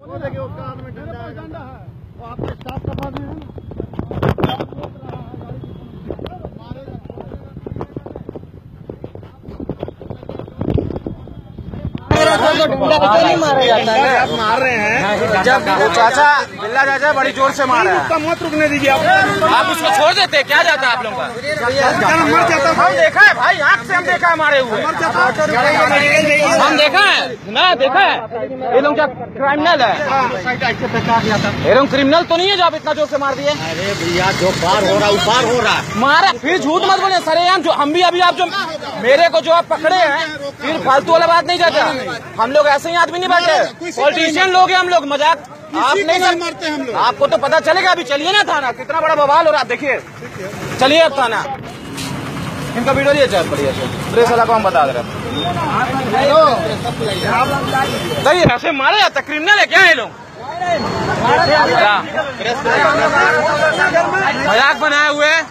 वो देखिए उसका हाथ में डंडा है। है। वो आपके स्टाफ का में है ना आप मार रहे हैं। जब वो चाचा बिल्ला चाचा बड़ी ज़ोर से मार रहा है। उसका मत रुकने दीजिए आप। आप उसको छोड़ देते क्या जाता है आप लोगों का? मर जाता हम देखा है भाई आँख से हम देखा है मारे हुए। हम देखा है। ना देखा है। ये लोग क्या क्रिमिनल है? ये लोग क्रिमिनल तो नहीं है जो आप इतना ज़ोर से मार दिए? अरे भैया जो पार हो रहा है पार हो रहा। है मारा फिर झूठ मत बोले सरेआम जो हम भी अभी आप जो मेरे को जो आप पकड़े हैं फिर फालतू वाला बात नहीं जाता। हम लोग ऐसे ही आदमी नहीं बैठे। पॉलिटिशियन लोग हैं हम लोग मज़ाक आप नहीं सर मारते हम लोग। आपको तो पता चलेगा अभी चलिए ना थाना कितना बड़ा बवाल हो रहा है देखिए। चलिए अब थाना। इनका वीडियो लिए चल बढ़िया से प्रेस वाला को हम बता दे रहे हैं। सही ऐसे मारा जाता क्रिमिनल है क्या ये लोग? मज़ाक बनाए हुए हाँ।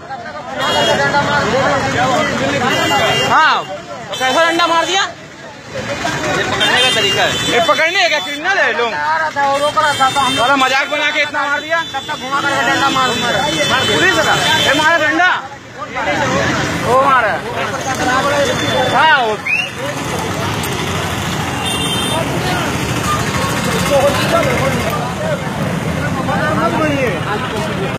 कैसा डंडा मार दिया। ये पकड़ने का तरीका है ये पकड़ने का क्रिमिनल है लोग मज़ाक बना के इतना मार दिया। डंडा मार पुलिस का। ये मारा डंडा। वो मारा। हाँ